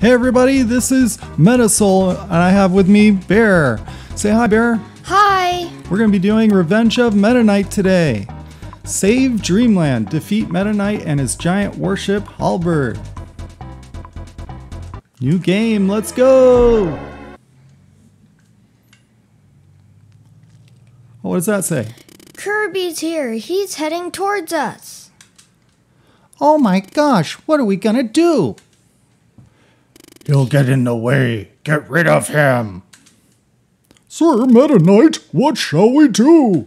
Hey everybody, this is Meta Soul, and I have with me Bear. Say hi, Bear. Hi. We're going to be doing Revenge of Meta Knight today. Save Dreamland, defeat Meta Knight and his giant warship Halberd. New game, let's go! Oh, what does that say? Kirby's here. He's heading towards us. Oh my gosh, what are we gonna do? He'll get in the way. Get rid of him. Sir Meta Knight, what shall we do?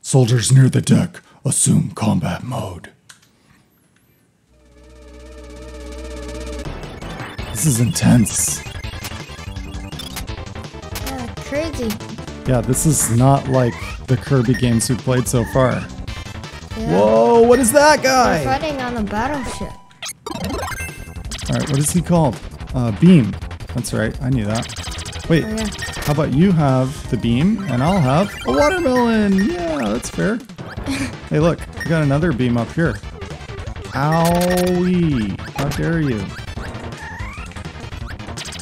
Soldiers near the deck, assume combat mode. This is intense. Yeah, crazy. Yeah, this is not like the Kirby games we've played so far. Yeah. Whoa, what is that They're guy? fighting on a battleship. Alright, what is he called? Uh, beam. That's right, I knew that. Wait, Oh, yeah. how about you have the beam and I'll have a watermelon? Yeah, that's fair. hey, look, I got another beam up here. Owie! How dare you?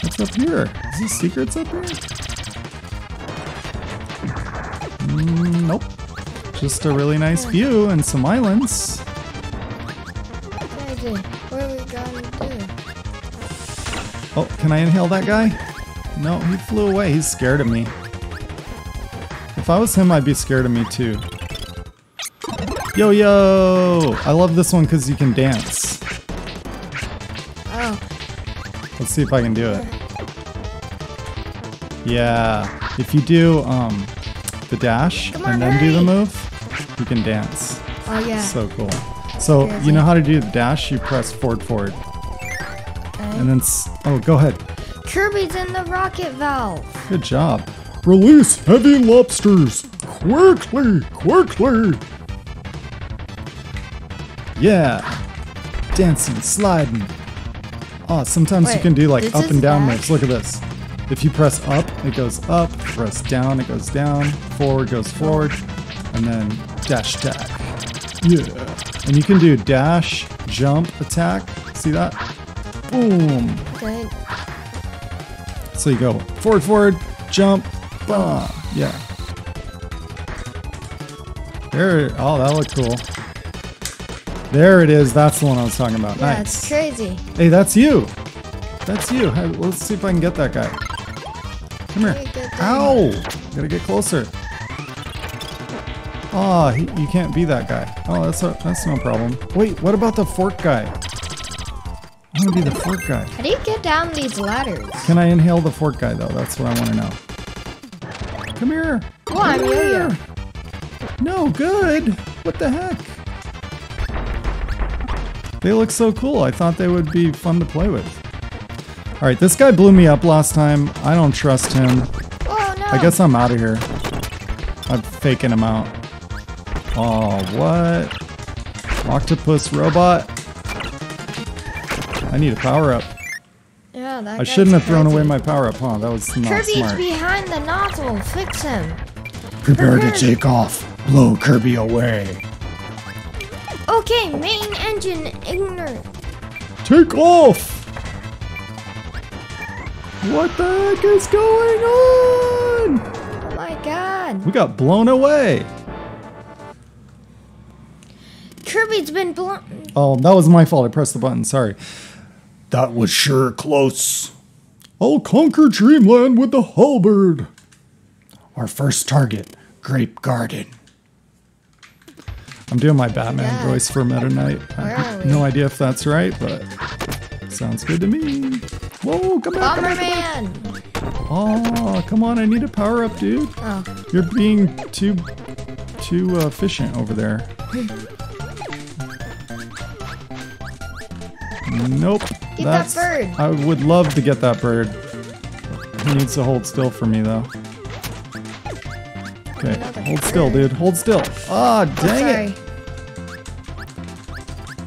What's up here? Is this secrets up here? Mm, nope. Just a really nice view and some islands. Oh, can I inhale that guy? No, he flew away. He's scared of me. If I was him, I'd be scared of me too. Yo, yo! I love this one because you can dance. Oh, Let's see if I can do it. Yeah. If you do um, the dash on, and then do the move, you can dance. oh yeah. So cool. So, you know how to do the dash? You press forward, forward. And then, s- oh, go ahead. Kirby's in the rocket valve. Good job. Release heavy lobsters. Quickly, quickly. Yeah. Dancing, sliding. Oh, sometimes you can do like up and down moves. Look at this. If you press up, it goes up. Press down, it goes down. Forward goes forward. And then dash attack. Yeah. And you can do dash, jump, attack. See that? Boom. Good. So you go forward, forward, jump, bah. Yeah. There. Oh, that looked cool. There it is. That's the one I was talking about. Yeah, nice. it's crazy. Hey, that's you. That's you. Hey, let's see if I can get that guy. Come here. Hey, good thing. Ow! Gotta get closer. Oh, he, you can't be that guy. Oh, that's a, that's no problem. Wait, what about the fork guy? To be the fork guy. How do you get down these ladders? Can I inhale the fork guy though? That's what I want to know. Come here. Oh, I'm Come Yo-Yo. here. No, good. What the heck? They look so cool. I thought they would be fun to play with. All right, this guy blew me up last time. I don't trust him. Oh no. I guess I'm out of here. I'm faking him out. Oh, what? Octopus robot? I need a power up. Yeah, that I shouldn't have thrown away my power up, huh? That was not Kirby's smart. behind the nozzle. Fix him. Prepare to take off. Blow Kirby away. Okay, main engine ignorant. Take off! What the heck is going on? Oh my god. We got blown away. Kirby's been blown. Oh, that was my fault. I pressed the button. Sorry. That was sure close. I'll conquer Dreamland with the halberd. Our first target, Grape Garden. I'm doing my Batman Yeah. voice for Meta Knight. I have no idea if that's right, but sounds good to me. Whoa, come back. Come back, come back. Oh, come on. I need a power up, dude. Oh, You're being too too uh, efficient over there. nope. Get that bird. I would love to get that bird. He needs to hold still for me though. Okay, hold still, dude. Hold still. Ah, oh, dang sorry. it!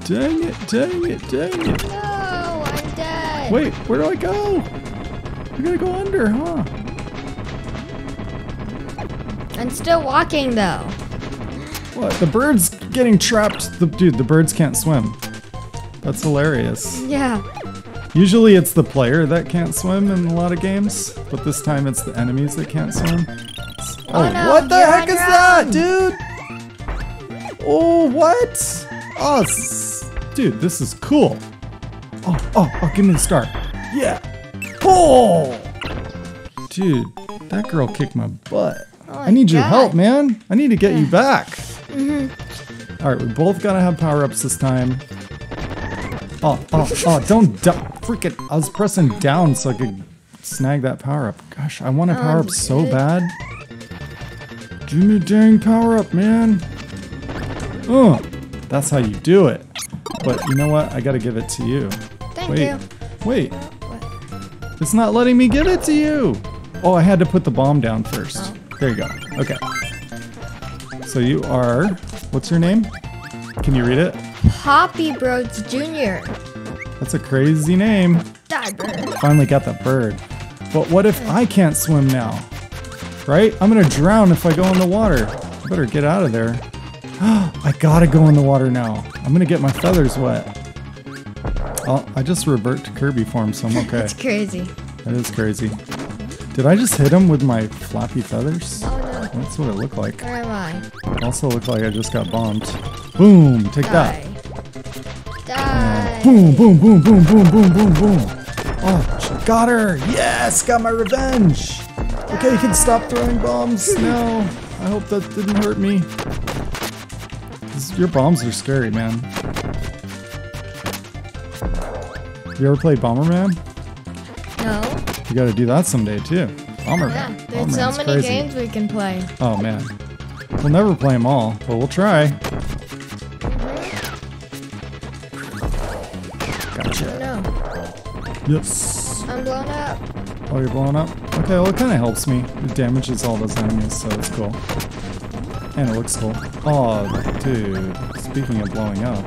Dang it! Dang it! Dang it! No, I'm dead. Wait, where do I go? I gotta go under, huh? I'm still walking though. What? The bird's getting trapped. The dude, the birds can't swim. That's hilarious. Yeah. Usually it's the player that can't swim in a lot of games, but this time it's the enemies that can't swim. Oh, oh no, what the heck is that, dude? Oh, what? Oh, dude, this is cool. Oh, oh, oh, give me the star. Yeah. Oh! Dude, that girl kicked my butt. Oh I need your help, man. I need to get you back. All right, we both gotta have power ups this time. Oh, oh, oh, don't di- freaking. I was pressing down so I could snag that power up. Gosh, I want a power up um, so bad. Give me dang power up, man. Oh, that's how you do it. But you know what? I gotta give it to you. Thank Wait, you. wait. It's not letting me give it to you. Oh, I had to put the bomb down first. Oh. There you go. Okay. So you are. What's your name? Can you read it? Poppy Bros Jr. That's a crazy name. Finally got the bird. But what if I can't swim now? Right? I'm gonna drown if I go in the water. I better get out of there. I gotta go in the water now. I'm gonna get my feathers wet. Oh, I just revert to Kirby form, so I'm okay. That's crazy. That is crazy. Did I just hit him with my flappy feathers? Oh no. That's what it looked like. Where am I? Also looked like I just got bombed. Boom! Take that. Boom, boom, boom, boom, boom, boom, boom, boom. Oh, got her! Yes, got my revenge. Okay, you can stop throwing bombs now. I hope that didn't hurt me. Your bombs are scary, man. You ever played Bomberman? No. You gotta do that someday too. Bomberman. Yeah. There's so many crazy. games we can play. Oh man. We'll never play them all, but we'll try. Yes. I'm blown up. Oh, you're blown up? Okay, well, it kind of helps me. It damages all those enemies, so it's cool. And it looks cool. Oh, dude. Speaking of blowing up.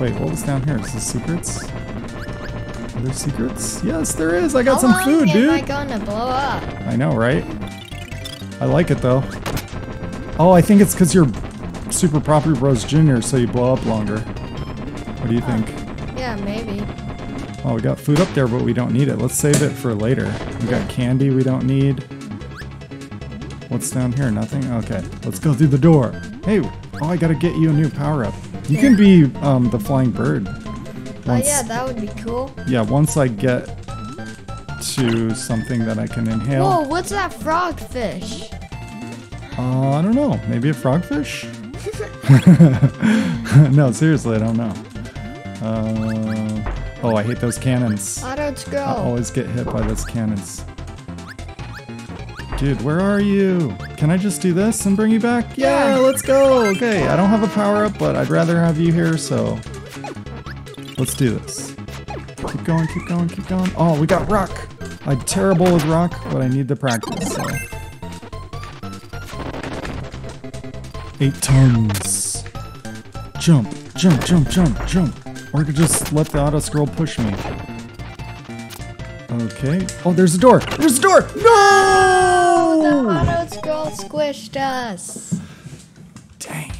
Wait, what was down here? Is this secrets? Are there secrets? Yes, there is. I got How some long food, am I dude. gonna blow up? I know, right? I like it, though. Oh, I think it's because you're Super Property Bros Jr., so you blow up longer. What do you think? Yeah, maybe. Oh, we got food up there, but we don't need it. Let's save it for later. We got candy we don't need. What's down here? Nothing? Okay, let's go through the door. Hey, oh, I gotta get you a new power up. You can be um, the flying bird. Oh Once, yeah, that would be cool. yeah, once I get to something that I can inhale. Whoa, what's that frog fish? Uh, I don't know. Maybe a frogfish? no, seriously, I don't know. Uh, oh, I hate those cannons. Auto I always get hit by those cannons. Dude, where are you? Can I just do this and bring you back? Yeah, Yeah. let's go. Okay, I don't have a power up, but I'd rather have you here, so let's do this. Keep going, keep going, keep going. Oh, we got rock. I'm terrible with rock, but I need the practice, so. Eight tons. Jump, jump, jump, jump, jump. Or I could just let the auto scroll push me. Okay. Oh, there's a door. There's a door. The No! auto scroll squished us. Dang.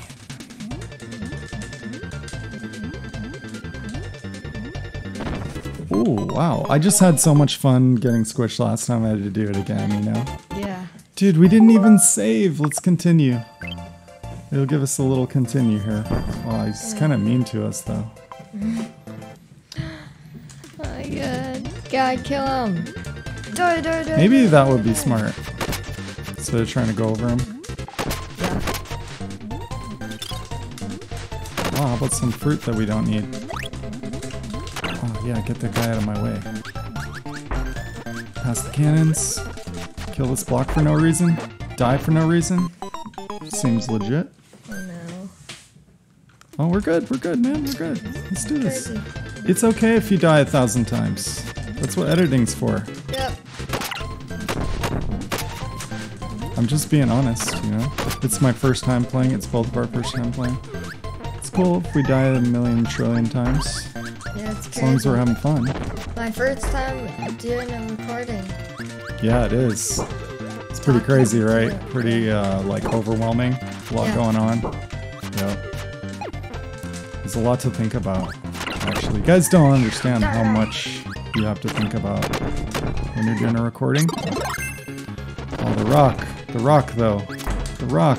Oh, wow. I just had so much fun getting squished last time I had to do it again, you know? Yeah. Dude, we didn't even save. Let's continue. It'll give us a little continue here. Oh, he's kind of mean to us, though. Oh my god. Gotta kill him. Die, die, die, Maybe die, that would be die. smart. Instead of trying to go over him. Yeah. Oh, how about some fruit that we don't need? Oh, yeah, get that guy out of my way. Pass the cannons. Kill this block for no reason. Die for no reason. Seems legit. Oh. Oh, we're good. We're good, man. We're good. Let's do this. It's okay if you die a thousand times. That's what editing's for. Yep. I'm just being honest, you know? It's my first time playing. It's both of our first time playing. It's cool if we die a million trillion times. Yeah, it's crazy. As long as we're having fun. My first time doing a recording. Yeah, it is. It's pretty crazy, right? Pretty uh, like overwhelming. A lot Yeah. going on. Yep. A lot to think about, actually. You guys don't understand how much you have to think about when you're doing a recording. Oh, the rock. The rock, though. The rock.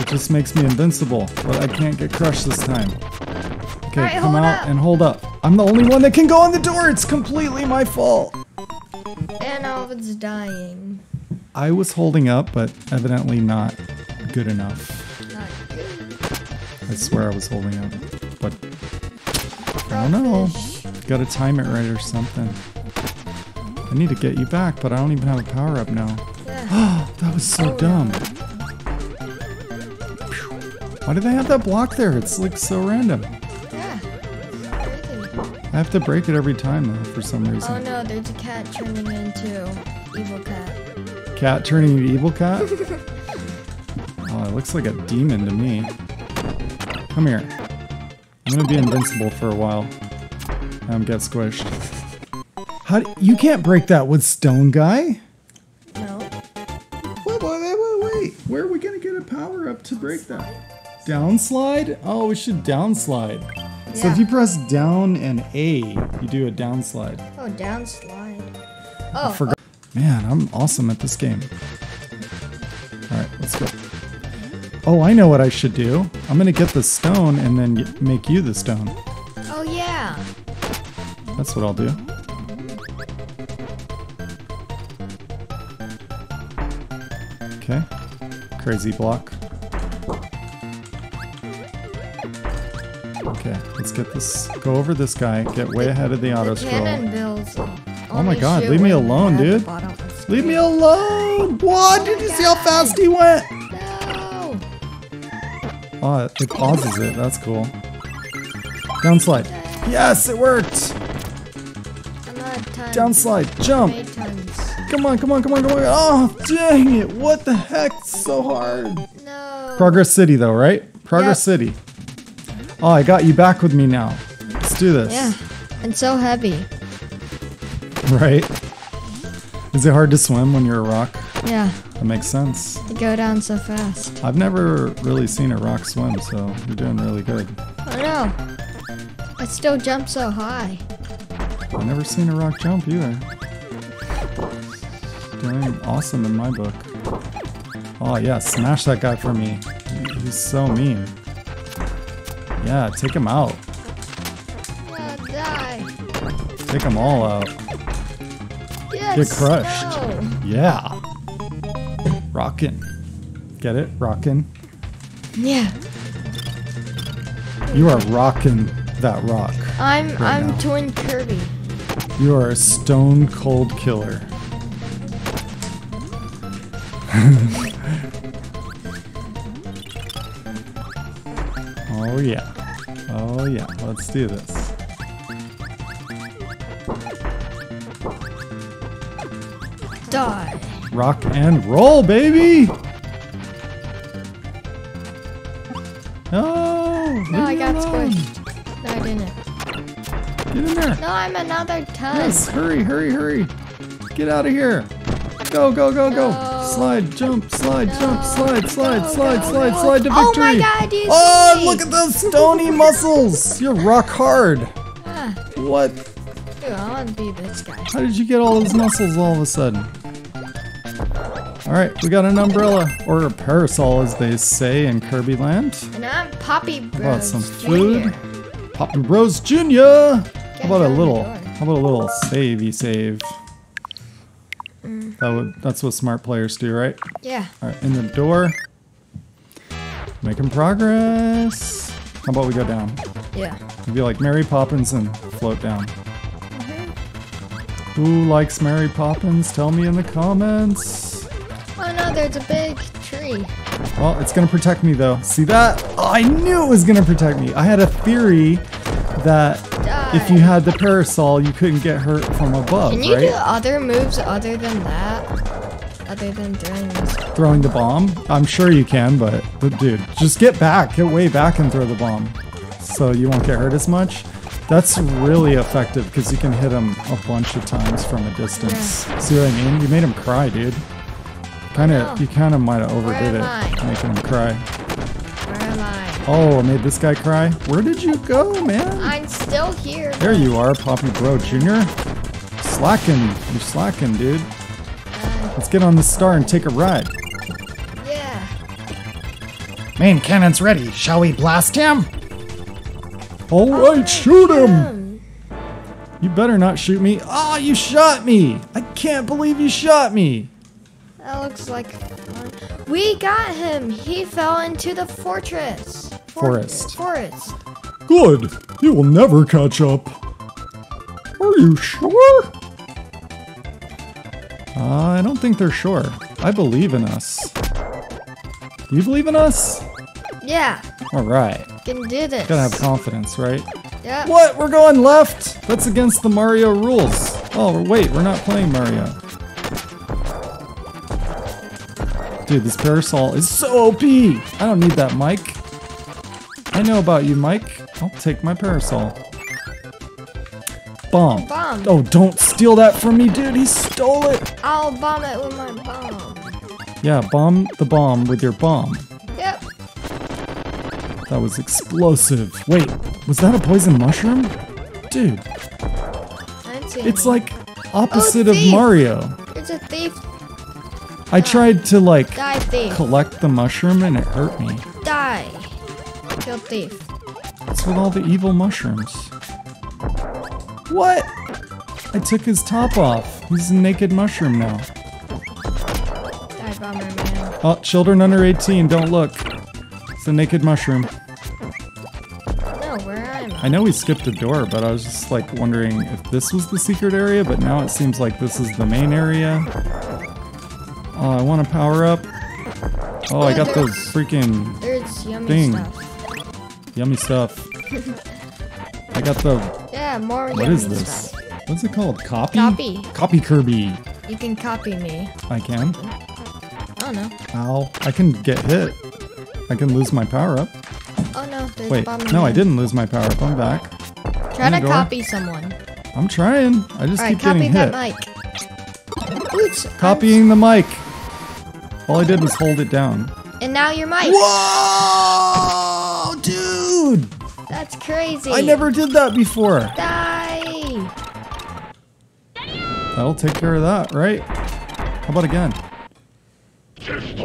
It just makes me invincible, but I can't get crushed this time. Okay, Alright, come out up. and hold up. I'm the only one that can go in the door. It's completely my fault. And Alvin's dying. I was holding up, but evidently not good enough. I swear I was holding up, but I don't know. Gotta time it right or something. I need to get you back, but I don't even have a power up now. That was so dumb. Why do they have that block there? It's like so random. I have to break it every time though, for some reason. Oh no, there's a cat turning into evil cat. Cat turning into evil cat? oh, it looks like a demon to me. Come here. I'm gonna be invincible for a while. Um, get squished. How do, you can't break that with stone guy? No. Wait, wait, wait, wait, wait. Where are we gonna get a power up to break that? Downslide? Oh, we should downslide. So if you press down and A, you do a downslide. Oh, down slide. Oh, Forgot. Man, I'm awesome at this game. All right, let's go. Oh, I know what I should do. I'm gonna get the stone and then make you the stone. oh yeah. That's what I'll do. Okay. Crazy block. Okay, let's get this. Go over this guy. Get way ahead of the auto scroll. Oh my God, leave me alone, dude. Leave me alone! What? Did you see how fast he went? Oh, it pauses it. That's cool. Downslide. Yes, it worked. I'm not time. Downslide. Jump. Come on, come on, come on, come on. Oh, dang it. What the heck? It's so hard. No. Progress City, though, right? Progress Yep. City. Oh, I got you back with me now. Let's do this. Yeah. And so heavy. Right? Is it hard to swim when you're a rock? Yeah. That makes sense. They go down so fast. I've never really seen a rock swim, so you're doing really good. Oh no. I still jump so high. I've never seen a rock jump either. Doing awesome in my book. Oh yeah, smash that guy for me. He's so mean. Yeah, take him out. Die. Take them all out. Yes. Get crushed. No. Yeah. Rockin'. Get it? Rockin'. Yeah. You are rockin' that rock. I'm I'm now. Twin Kirby. You are a stone cold killer. oh yeah. Oh yeah. Let's do this. Rock and roll, baby! No! No, I got alone. squished. No, I didn't. Get in there. No, I'm another ton. Yes, hurry, hurry, hurry. Get out of here. Go, go, go, go. Slide, jump, slide, jump, slide, slide, No, slide, no, slide, no. slide to victory. Oh my God, you Oh, look at those stony muscles. You're rock hard. Ah, What? dude, I want to be this guy. How did you get all those muscles all of a sudden? All right, we got an umbrella or a parasol, as they say in Kirby Land. And I'm Poppy How about Bros. some Jr. food? Poppin' Bros Jr. How about a little? How about a little savey save? Mm. That would. That's what smart players do, right? Yeah. All right, in the door. Making progress. How about we go down? Yeah. Be like Mary Poppins and float down. Mm-hmm. Who likes Mary Poppins? Tell me in the comments. Oh no, there's a big tree. Well, it's gonna protect me though. See that? Oh, I knew it was gonna protect me. I had a theory that if you had the parasol, you couldn't get hurt from above, Can you right? do other moves other than that? Other than throwing this? Throwing the bomb? I'm sure you can, but, but dude, just get back, get way back and throw the bomb, so you won't get hurt as much. That's really effective because you can hit him a bunch of times from a distance. See what I mean? You made him cry, dude. Kind of, know. you kind of might have overdid it, I? making him cry. Where am I? Oh, I made this guy cry. Where did you go, man? I'm still here. There you are, Poppy Bro Jr. Slacking. You're slacking, dude. Let's get on the star and take a ride. Yeah. Main cannon's ready. Shall we blast him? All right, shoot him. Um, You better not shoot me. Ah, you shot me. I can't believe you shot me. That looks like fun. We got him. He fell into the fortress. Forest. Forest. Good. He will never catch up. Are you sure? Uh, I don't think they're sure. I believe in us. Do you believe in us? Yeah. All right. Can do this. Gotta have confidence, right? Yep. What? We're going left? That's against the Mario rules. Oh, wait, we're not playing Mario. Dude, this parasol is so OP. I don't need that, Mike. I know about you, Mike. I'll take my parasol. Bomb. Bomb. Oh, don't steal that from me, dude. He stole it. I'll bomb it with my bomb. Yeah, bomb the bomb with your bomb. Yep. That was explosive. Wait, was that a poison mushroom? Dude, I didn't see it's like opposite oh, of. Mario. There's a thief. I tried to like Die, thief. collect the mushroom and it hurt me. Die. Kill thief. What's with all the evil mushrooms? What? I took his top off. He's a naked mushroom now. Die, bomber man. Oh, children under 18, don't look. It's a naked mushroom. No, where am I? I know we skipped a door, but I was just like wondering if this was the secret area, but now it seems like this is the main area. Oh, I want to power up. Oh, I got the freaking There's yummy Thing. stuff. yummy stuff. I got the Yeah, more What is this? stuff. What's it called? Copy? Copy. Copy Kirby. You can copy me. I can. I don't know. Ow. I can get hit. I can lose my power up. Oh no, there's Wait, no, I didn't lose my power up. I'm back. Try to Door. copy someone. I'm trying. I just keep getting copy that hit. mic. Oops. I'm- Copying the mic. All I did was hold it down. And now your mic. Whoa, dude! That's crazy. I never did that before. Die. That'll take care of that, right? How about again?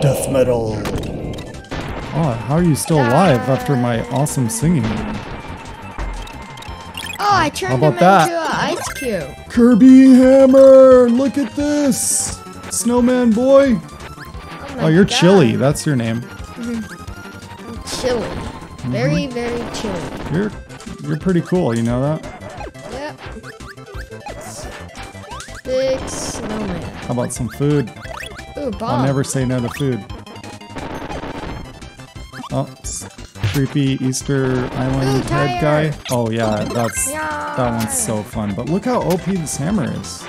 Death metal. Oh, how are you still alive after my awesome singing? Oh, I turned about him that? into an ice cube. Kirby Hammer! Look at this! Snowman boy! Oh, you're God. chilly. That's your name. Chilly. Mm-hmm. Very, very chilly. You're you're pretty cool. You know that? Yep. Big snowman. How about some food? Ooh, bomb. I'll never say no to food. Oh, creepy Easter Island Ooh, head guy. Oh yeah, that's that one's so fun. But look how OP this hammer is.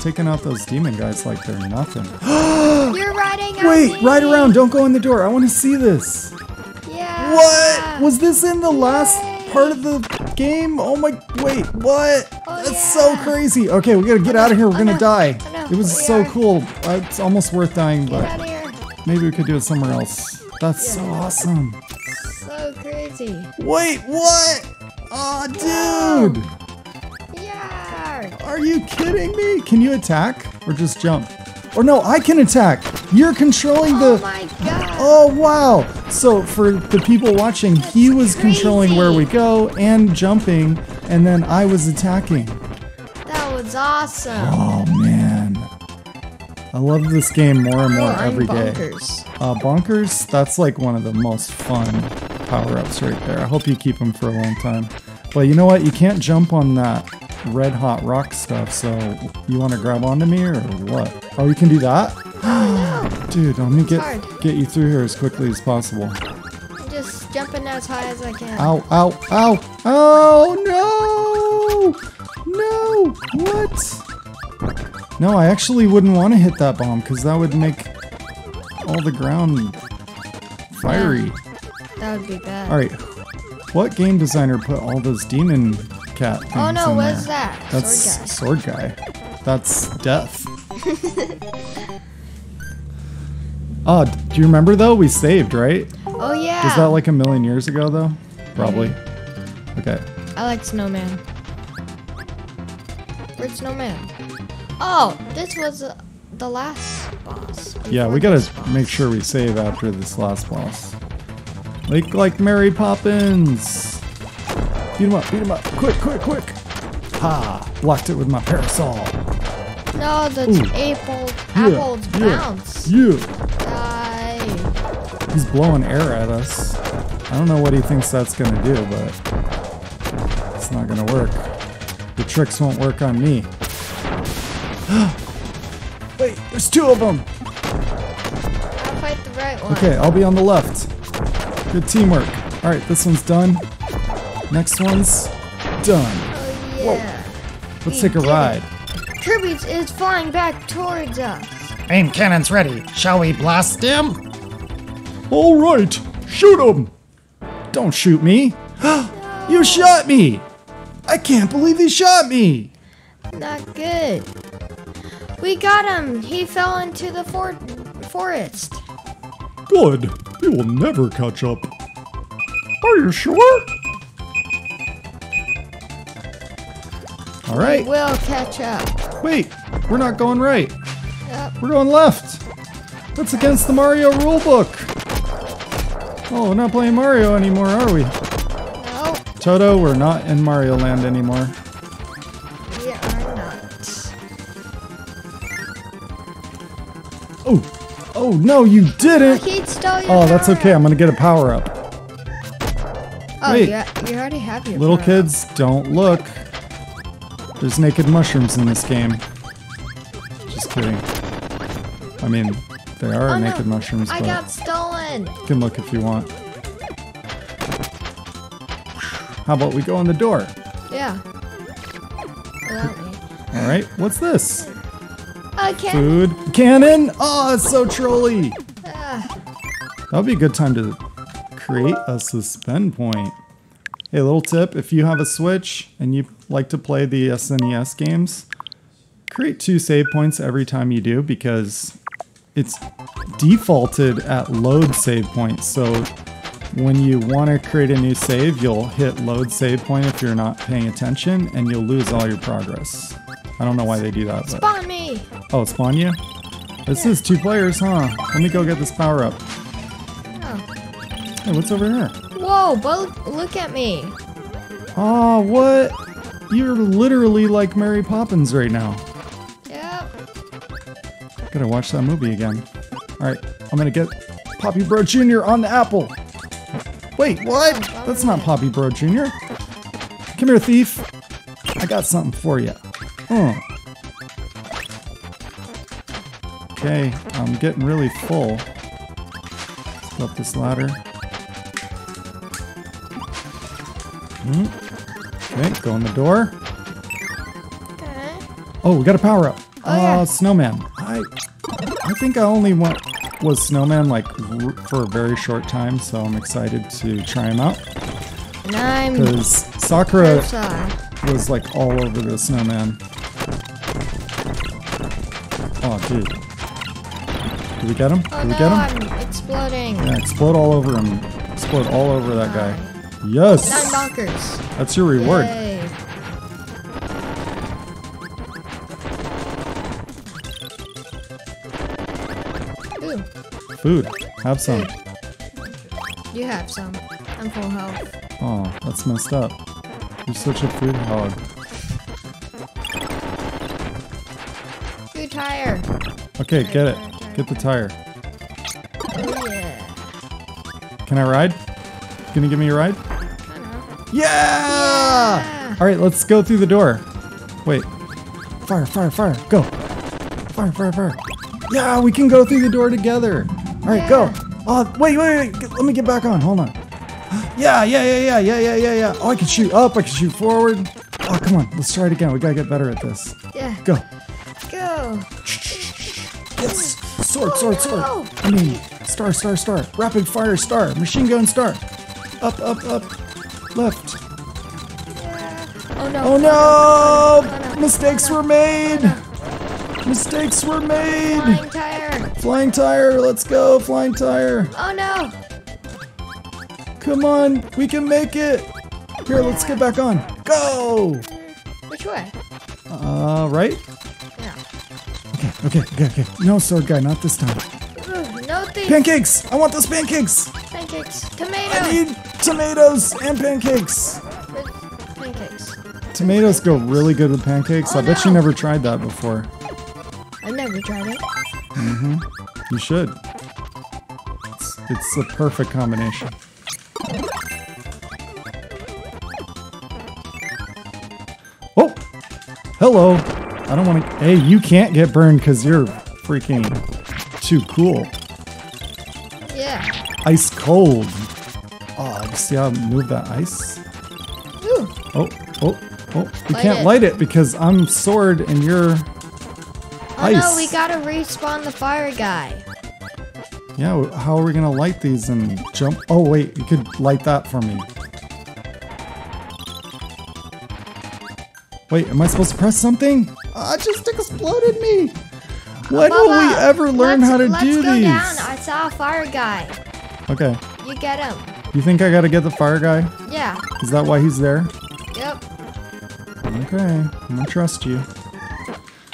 Taking out those demon guys like they're nothing. You're riding Wait, ride around. Don't go in the door. I want to see this. Yeah. What? Was this in the last Yay. part of the game? Oh my, wait, what? Oh, That's so crazy. Okay, we gotta get out of here. We're Oh, gonna no. die. Oh, no. It was We so are. cool. Uh, it's almost worth dying, Get but out of here. maybe we could do it somewhere else. That's so awesome. So crazy. Wait, what? Oh, dude. Yeah. Are you kidding me? Can you attack or just jump? Or no, I can attack. You're controlling the. Oh my god. Oh wow! So for the people watching, he was controlling where we go and jumping, and then I was attacking. That was awesome. Oh man, I love this game more and more Oh, I'm every day. bonkers. Uh, bonkers, that's like one of the most fun power-ups right there. I hope you keep them for a long time. But you know what? You can't jump on that red hot rock stuff. So you want to grab onto me or what? Oh, you can do that. Dude, let me get hard. get you through here as quickly as possible. I'm just jumping as high as I can. Ow, ow, ow. Oh, no. No. What? No, I actually wouldn't want to hit that bomb because that would make all the ground fiery. That would be bad. All right. What game designer put all those demon cat Oh no, what is there? that? That's Sword sword guy. That's death. oh, do you remember though? We saved, right? Oh yeah. Was that like a million years ago though? Probably. Okay. I like snowman. Where's snowman? Oh, this was uh, the last boss. Yeah, we gotta make sure we save after this last boss. Like like Mary Poppins. Beat him up, beat him up. Quick, quick, quick. Ha! Blocked it with my parasol. No, the Ooh. apple Yeah, apples yeah, bounce. Yeah. Die. He's blowing air at us. I don't know what he thinks that's gonna do, but it's not gonna work. The tricks won't work on me. Wait, there's two of them. I'll fight the right one. Okay, I'll be on the left. Good teamwork. All right, this one's done. Next one's done. Oh yeah. Let's We take a did it. ride. Kirby is flying back towards us. Aim cannons ready. Shall we blast him? All right, shoot him. Don't shoot me. you shot me. I can't believe he shot me. Not good. We got him. He fell into the for- forest. Good. He will never catch up. Are you sure? All right. We'll catch up. Wait, we're not going right. Yep. We're going left. That's against the Mario rulebook. Oh, we're not playing Mario anymore, are we? No, Toto, we're not in Mario Land anymore. we are not. Oh, oh no, you didn't. He stole your Oh, that's okay. up. I'm gonna get a power up. Oh, wait. You, you already have your Little kids, don't look. There's naked mushrooms in this game. Just kidding. I mean, they are Oh, no. naked mushrooms, I got stolen. you can look if you want. How about we go in the door? Yeah. Without me. All right, what's this? I can't. Food cannon. Oh, it's so trolly. Ah, That would be a good time to create a suspend point. Hey, little tip if you have a Switch and you like to play the SNES games, create two save points every time you do because it's defaulted at load save points. So when you want to create a new save, you'll hit load save point if you're not paying attention and you'll lose all your progress. I don't know why they do that, but spawn me. oh, spawn you? This is two players, huh? Let me go get this power up. Oh. Hey, what's over here? Whoa, but look at me. Oh, what? You're literally like Mary Poppins right now. Yep. Gotta watch that movie again. Alright, I'm gonna get Poppy Bro Jr. on the apple. Wait, what? That's not Poppy Bro Jr. Come here, thief. I got something for you. Oh. Okay, I'm getting really full. Let's go up this ladder. Hmm. Go in the door. Okay. Oh, we got a power up. Oh, yeah. Uh, snowman. I I think I only went was snowman like r- for a very short time, so I'm excited to try him out And I'm because Sakura was like all over the snowman. Oh, dude. Did we get him? Oh Did we no, get him? I'm exploding. Yeah, explode all over him. Explode all over that guy. Nine Yes! That's your reward. Yay. Ooh, Food. Have some. you have some. I'm full health. Oh, that's messed up. You're such a food hog. Food tire. Okay, get it. Get the tire. Oh yeah. Can I ride? Can you give me a ride? Yeah! Yeah. All right, let's go through the door. Wait. Fire, fire, fire. Go. Fire, fire, fire. Yeah, we can go through the door together. All right, go. Oh, wait, wait, wait. Let me get back on. Hold on. Yeah, yeah, yeah, yeah, yeah, yeah, yeah, yeah. Oh, I can shoot up. I can shoot forward. Oh, come on. Let's try it again. We gotta get better at this. Yeah. Go. Go. Yes. Sword, sword, sword. Oh, no. I mean, star, star, star. Rapid fire star. Machine gun star. Up, up, up. Left. Oh no. Oh no! no. Mistakes were made! Mistakes were made! Flying tire. Flying tire, let's go, flying tire. Oh no. Come on, we can make it. Here, let's get back on. Go. Which way? Uh, right? Yeah. Okay, okay, okay, okay. No, sword guy, not this time. Ooh, no thief. Pancakes! I want those pancakes! Pancakes. I need tomatoes and pancakes! Pancakes. Tomatoes go really good with pancakes. Oh, I bet you never tried that before. I've never tried it. Mhm. You should. It's, it's the perfect combination. Oh! Hello! I don't want to. Hey, you can't get burned because you're freaking too cool. Yeah. Ice cold. Oh, see how I move that ice? Ooh. Oh, oh, oh. You Light can't it. light it because I'm sword and you're Oh ice. no, we gotta respawn the fire guy. Yeah, how are we gonna light these and jump? Oh wait, you could light that for me. Wait, am I supposed to press something? Ah, it just exploded me. When will we ever learn let's- how to let's do go these? down. I saw a fire guy. Okay. You get him. You think I gotta get the fire guy? Yeah. Is that why he's there? Yep. Okay, I'm gonna trust you.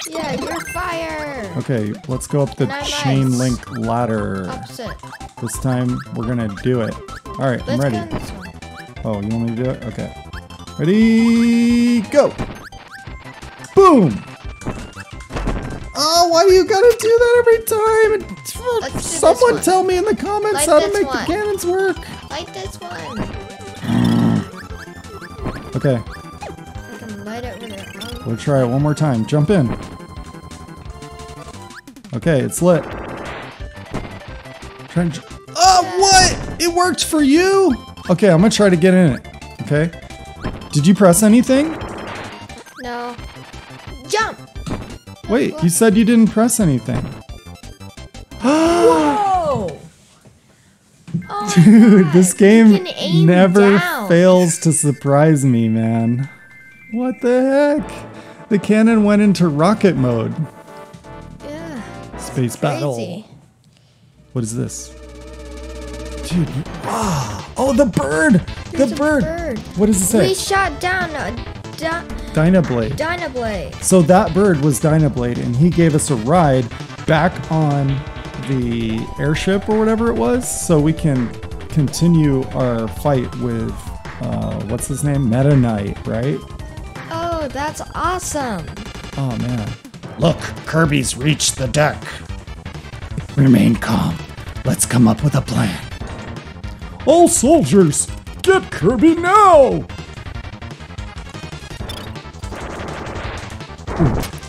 Yeah, you're fire. Okay, let's go up the chain link ladder. Opposite. This time we're gonna do it. All right, I'm ready. go on this one. Oh, you want me to do it? Okay. Ready, go! Boom! Oh, why do you gotta do that every time? Someone tell me in the comments Like how to make one. the cannons work. Light this one. Okay, I can light it with it. We'll try it one more time. Jump in. Okay, it's lit. Try and Oh, what? It worked for you? Okay, I'm gonna try to get in it. Okay. Did you press anything? No. Jump. Wait, you said you didn't press anything. Dude, this game never fails to surprise me, man. What the heck? The cannon went into rocket mode. yeah. Space battle. What is this? Dude, ah, oh, the bird! There's the bird. bird. What does it say? We shot down a di- Dynablade. Dynablade. So that bird was Dynablade, and he gave us a ride back on the airship or whatever it was, so we can continue our fight with uh, what's his name, Meta Knight, right? Oh, that's awesome. Oh man, Look, Kirby's reached the deck. Remain calm. Let's come up with a plan. all soldiers, get Kirby now!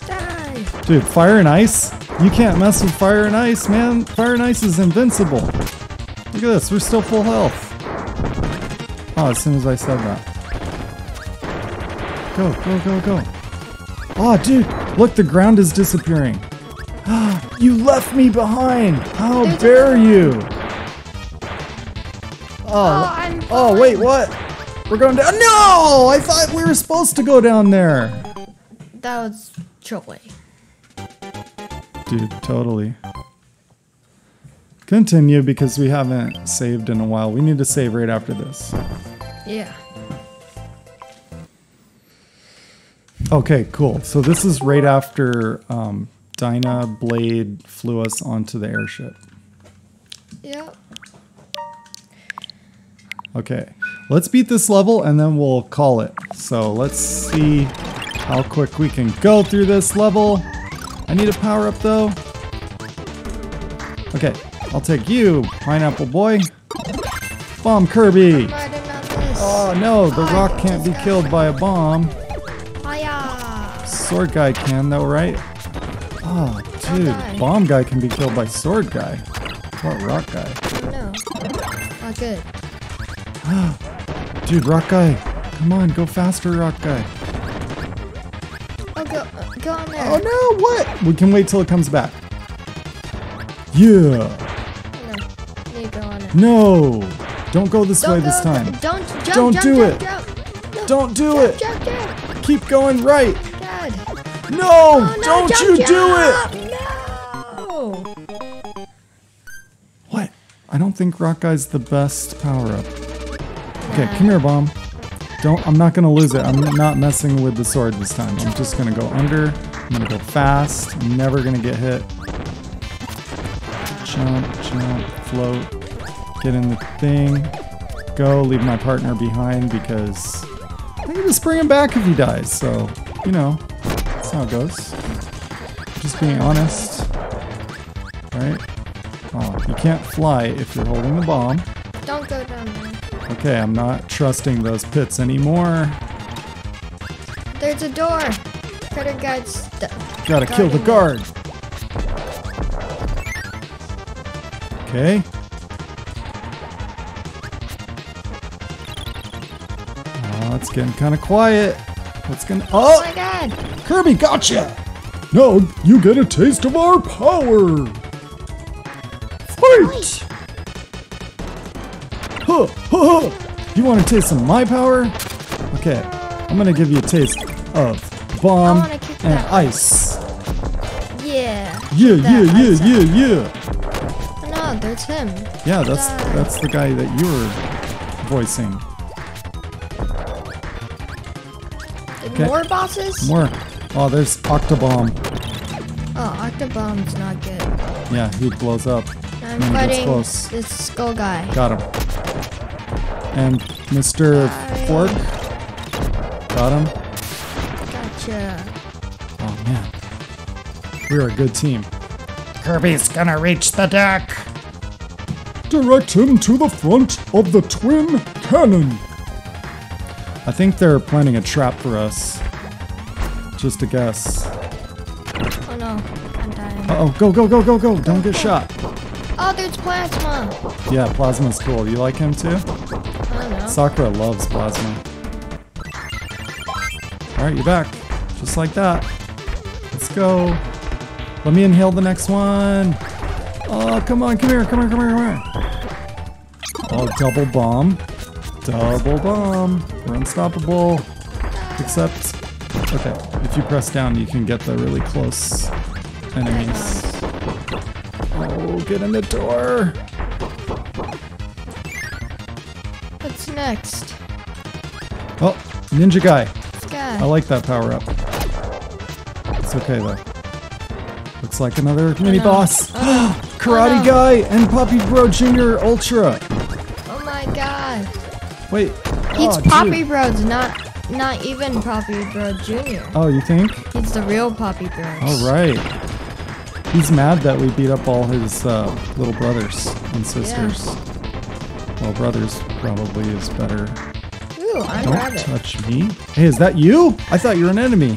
Die. Dude, fire and ice? You can't mess with fire and ice, man. Fire and ice is invincible. Look at this, we're still full health. Oh, as soon as I said that. Go, go, go, go. Oh, dude, look, the ground is disappearing. you left me behind. How There's dare you? Oh, Oh, oh, wait, what? We're going down. No! I thought we were supposed to go down there. That was joy. Dude, totally. Continue because we haven't saved in a while. We need to save right after this. Yeah. Okay, cool. So this is right after um, Dyna Blade flew us onto the airship. Yep. Okay, let's beat this level and then we'll call it. So let's see how quick we can go through this level. I need a power up though. Okay, I'll take you, Pineapple Boy. Bomb Kirby. Riding on this. Oh no, the Oh, rock can't be killed by a bomb. Sword guy can though, right? Oh, dude, bomb guy can be killed by sword guy. What rock guy? No. Not good. Dude, rock guy, come on, go faster, rock guy. Oh, go, on there. Oh no, what? We can wait till it comes back. Yeah. No. You go on it. No. Don't go this way Don't this go- time. Don't jump. Don't jump, do jump, it. Jump. No, Don't do it. Keep going right. Oh, God. No, Oh, no, don't you do it. No. What? I don't think rock guy's the best power up. Okay, come here, bomb. Don't. I'm not gonna lose it. I'm not messing with the sword this time. I'm just gonna go under. I'm gonna go fast. I'm never gonna get hit. Jump, jump, float. Get in the thing. Go. Leave my partner behind because I can just bring him back if he dies. So you know, that's how it goes. Just being honest. Right? Oh, you can't fly if you're holding the bomb. Don't go down there. Okay, I'm not trusting those pits anymore. There's a door. Critter guard's Gotta kill the guard. Okay. Oh, it's getting kind of quiet. What's gonna? Oh Oh, my god! Kirby, gotcha! Now you get a taste of our power. You want to taste some my power? Okay, I'm gonna give you a taste of bomb and ice. Yeah. Yeah, yeah, yeah, yeah, yeah. Oh, no, there's him. Yeah, that's that's the guy that you were voicing. Okay. More bosses? More. Oh, there's Octobomb. Oh, Octobomb's not good. Yeah, he blows up. I'm when he gets fighting this skull guy. Got him. And Mr. Bye. Fork. Got him. Gotcha. Oh man. We're a good team. Kirby's gonna reach the deck. Direct him to the front of the twin cannon. I think they're planning a trap for us. Just a guess. Oh no, I'm dying. Uh oh, go, go, go, go, go. Don't get shot. Oh, there's plasma. Yeah, Plasma's cool. You like him too? Sakura loves Plasma. Alright, you're back. Just like that. Let's go. Let me inhale the next one. Oh, come on, come here, come here, come here, come here. Oh, double bomb. Double bomb. We're unstoppable. Except, okay, if you press down, you can get the really close enemies. Oh, get in the door. Next? Oh, ninja guy. I like that power up. It's okay though. Looks like another mini no. boss. Oh, Karate Oh, no. Guy and Poppy Bro Jr. Ultra. oh my god. Wait. He's oh, dude. Poppy Bros, not not even Poppy Bro Jr. Oh, you think? He's the real Poppy Bro. All right. He's mad that we beat up all his uh, little brothers and sisters. Well, brothers probably is better. Ooh, I'm Don't rabbit. touch me. Hey, is that you? I thought you were an enemy.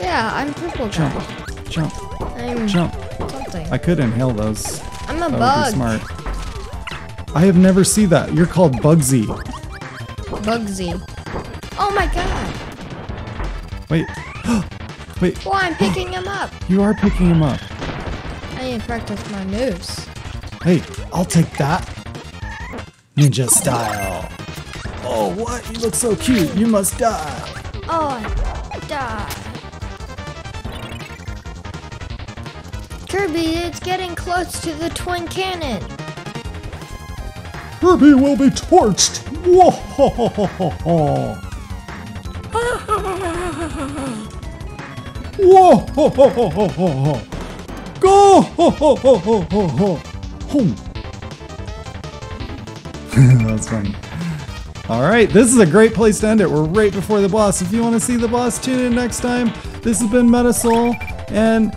Yeah, I'm purple Jump, guy. jump, I'm jump. something. I could inhale those. I'm a That would be bug. smart. I have never seen that. You're called Bugzzy. Bugzzy. Oh my god. Wait. Wait, Well, I'm picking him up. you are picking him up. I need to practice my moves. Hey, I'll take that. Ninja style. Oh, what? You look so cute. You must die. Oh, die. Kirby, it's getting close to the twin cannon. Kirby will be torched. Whoa! Whoa! Go! Home. That's funny. All right, this is a great place to end it. We're right before the boss. If you want to see the boss, tune in next time. This has been Meta Soul, and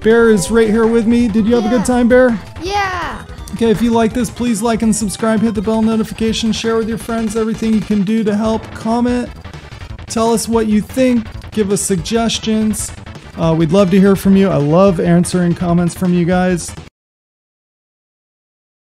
Bear is right here with me. Did you have a good time, Bear? Yeah. Okay, if you like this, please like and subscribe, hit the bell notification, share with your friends everything you can do to help, comment, tell us what you think, give us suggestions. Uh, we'd love to hear from you. I love answering comments from you guys.